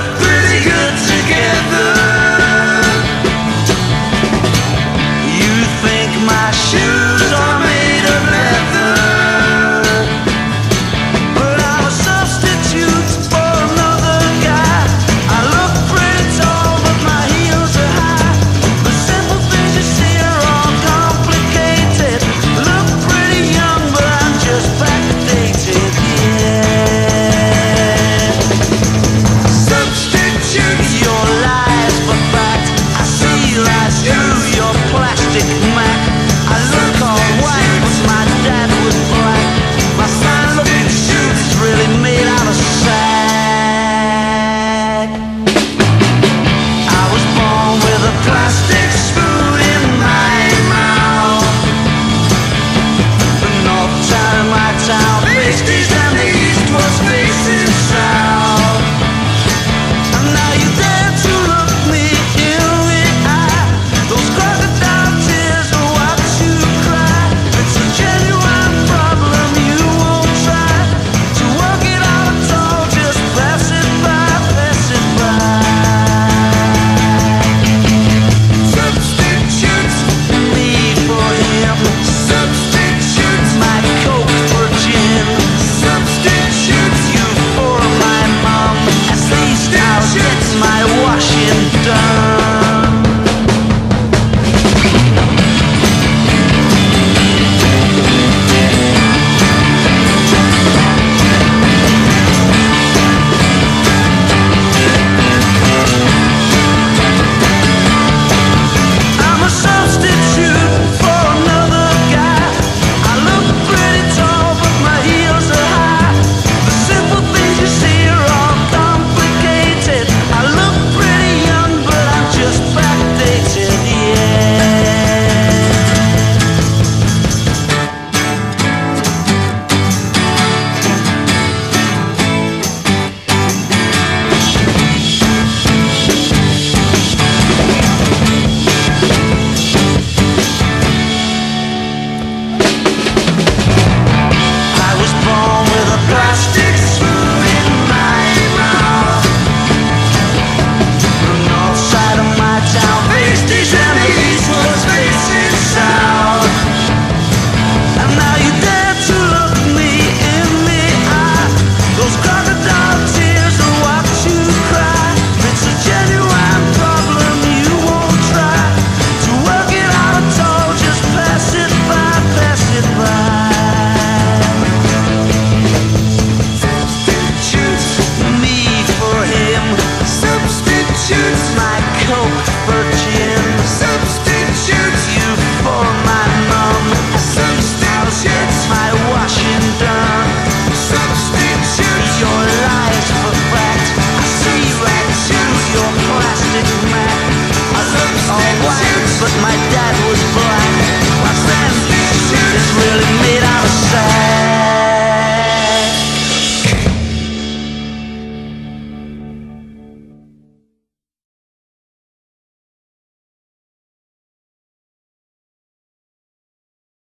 the